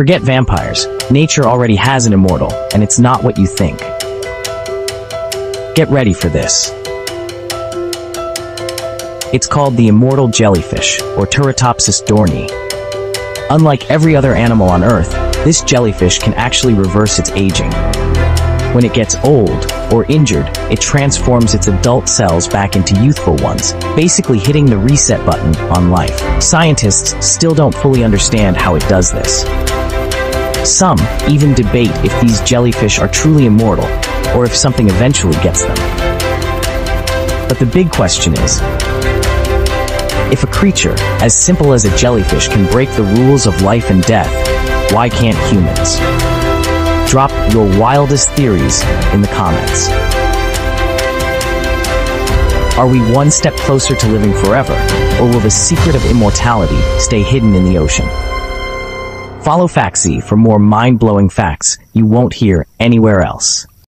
Forget vampires. Nature already has an immortal, and it's not what you think. Get ready for this. It's called the immortal jellyfish, or Turritopsis dohrnii. Unlike every other animal on Earth, this jellyfish can actually reverse its aging. When it gets old or injured, it transforms its adult cells back into youthful ones, basically hitting the reset button on life. Scientists still don't fully understand how it does this. Some even debate if these jellyfish are truly immortal, or if something eventually gets them. But the big question is, if a creature as simple as a jellyfish can break the rules of life and death, why can't humans? Drop your wildest theories in the comments. Are we one step closer to living forever, or will the secret of immortality stay hidden in the ocean? Follow FACTS'Z for more mind-blowing facts you won't hear anywhere else.